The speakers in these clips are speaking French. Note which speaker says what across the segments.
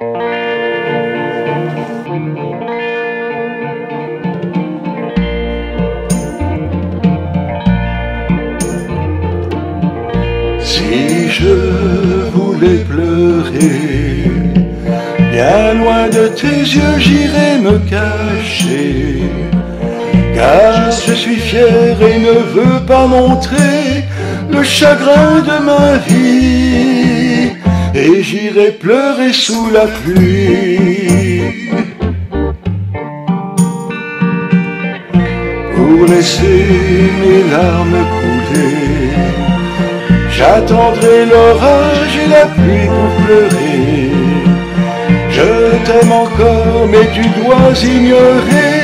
Speaker 1: Si je voulais pleurer, bien loin de tes yeux j'irai me cacher. Car je suis fier et ne veux pas montrer le chagrin de ma vie. Et j'irai pleurer sous la pluie. Pour laisser mes larmes couler. J'attendrai l'orage et la pluie pour pleurer. Je t'aime encore, mais tu dois ignorer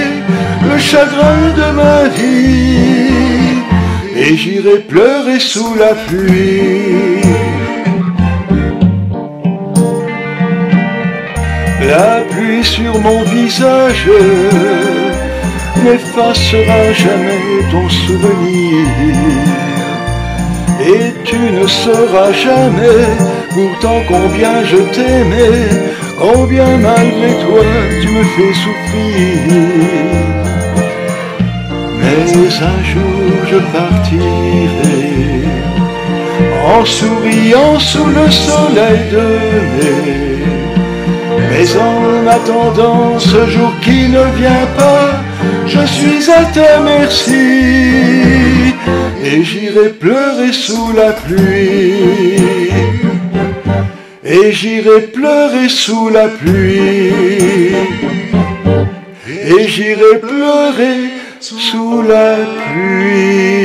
Speaker 1: le chagrin de ma vie. Et j'irai pleurer sous la pluie. La pluie sur mon visage n'effacera jamais ton souvenir. Et tu ne sauras jamais pourtant combien je t'aimais, combien malgré toi tu me fais souffrir. Mais un jour je partirai en souriant sous le soleil de mai. En attendant ce jour qui ne vient pas, je suis à ta merci et j'irai pleurer sous la pluie. Et j'irai pleurer sous la pluie. Et j'irai pleurer sous la pluie.